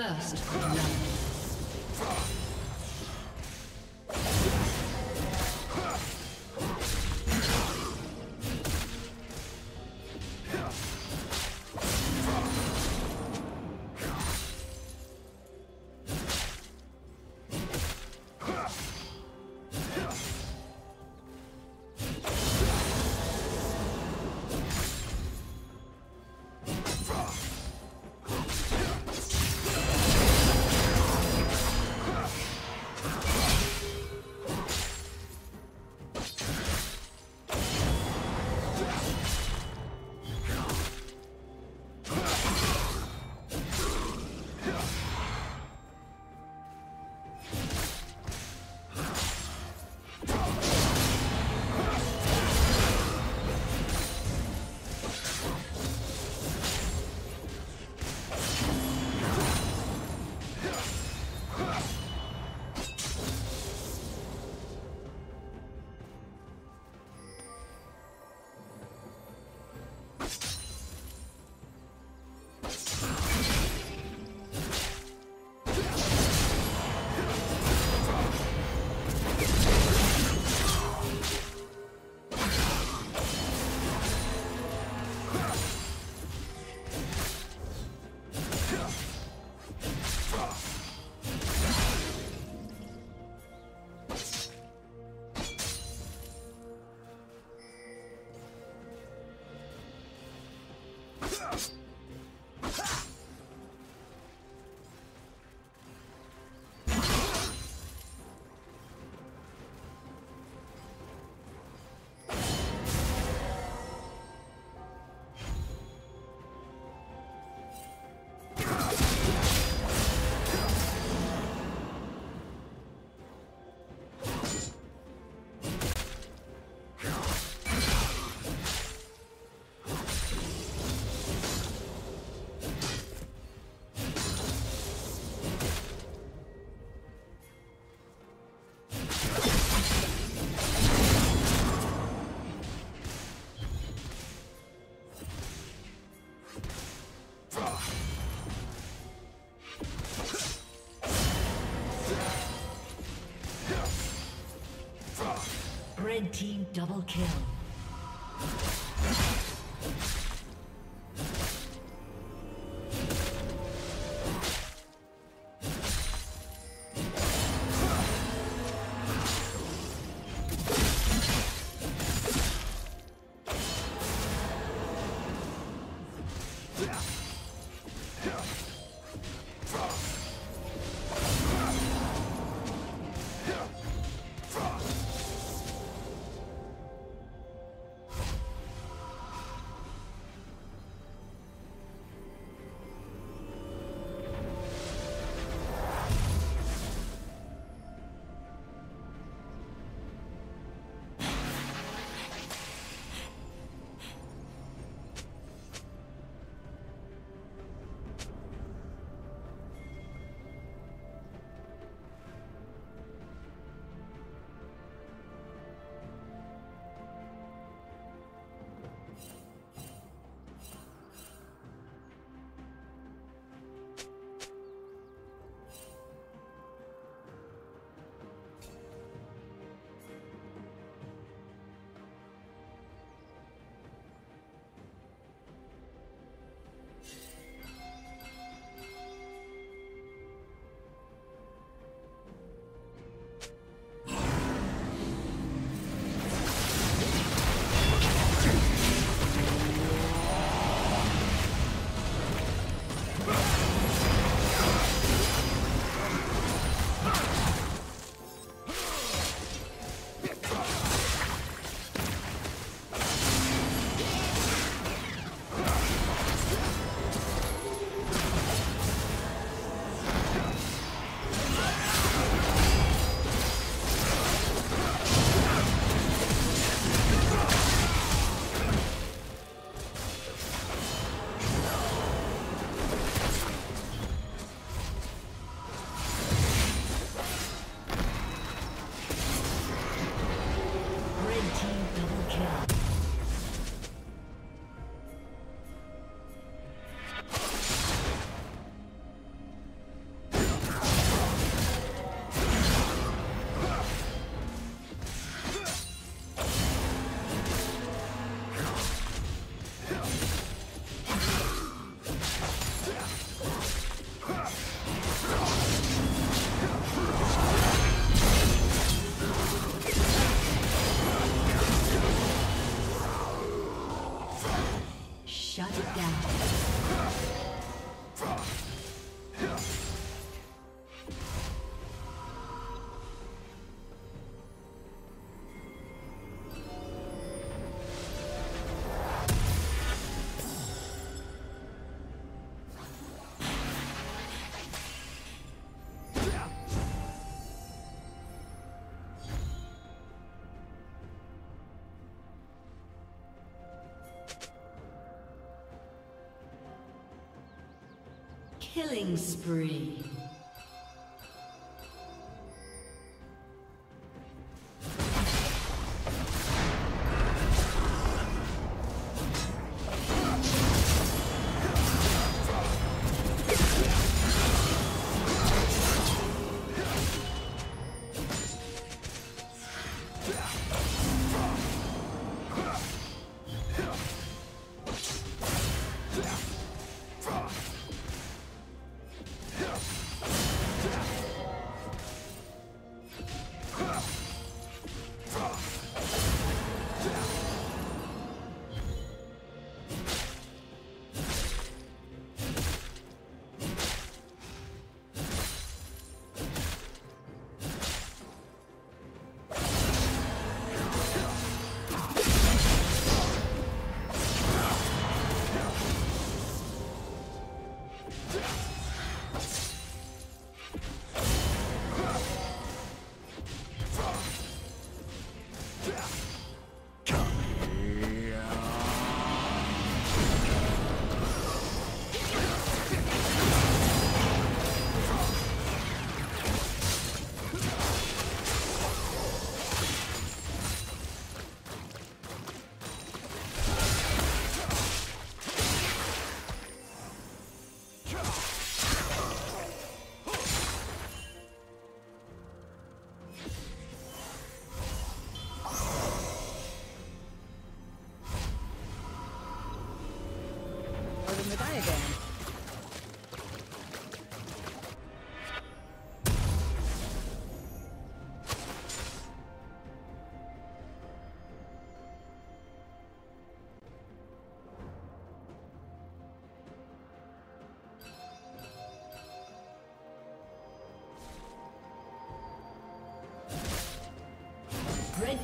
First double kill. Killing spree.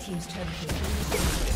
Team's been Shut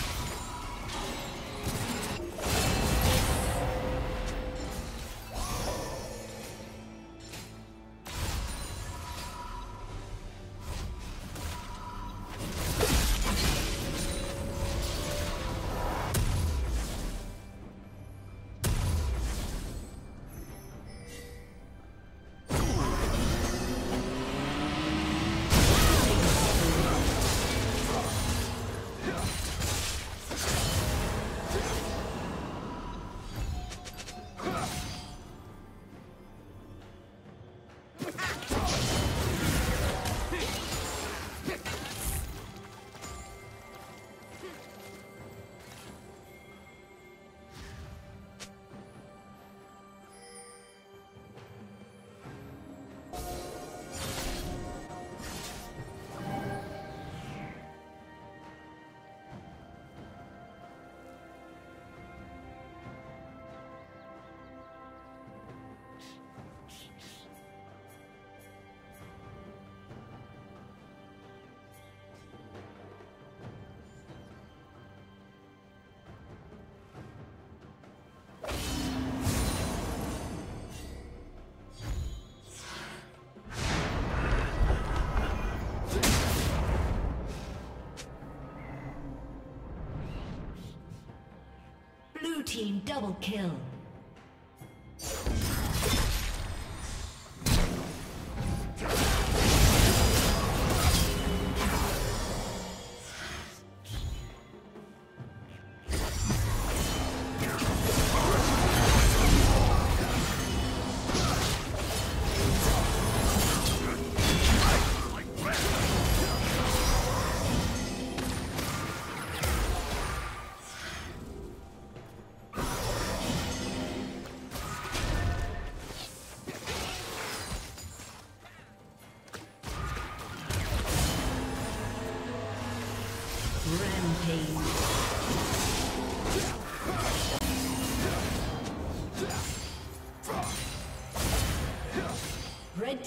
Team double kill.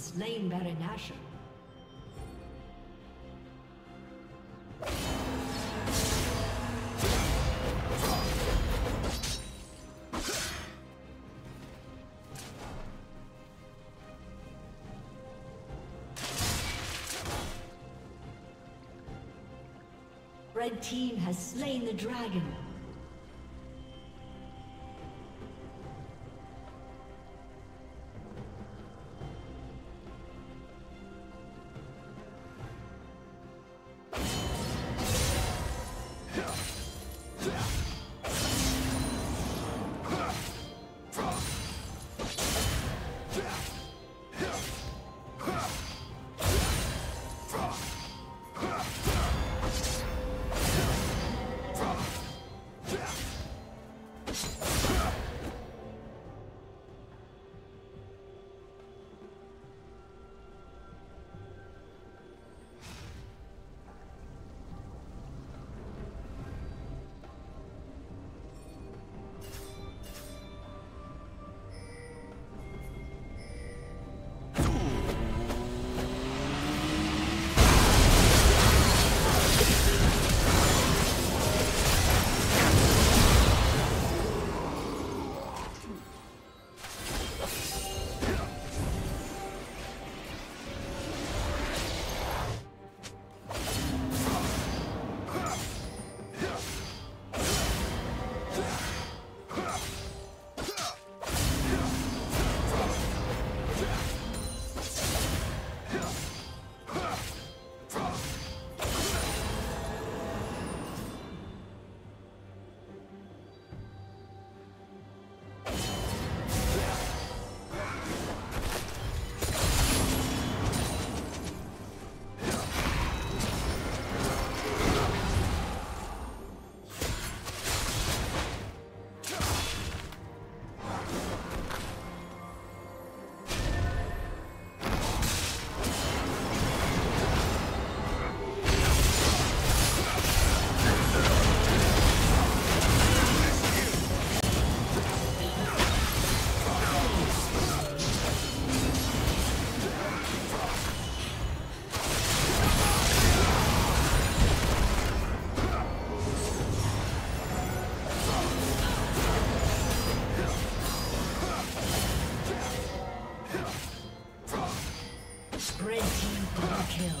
Has slain Baron Nashor. Red team has slain the dragon. Killing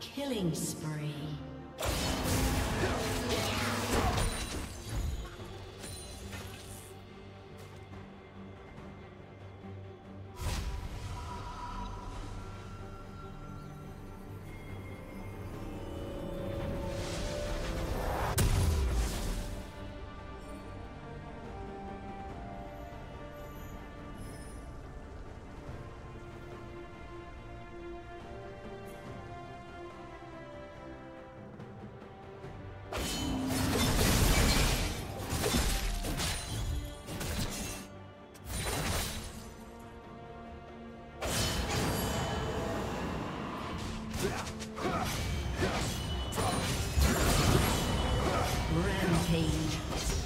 Killing spree. Rampage.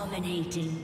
Dominating.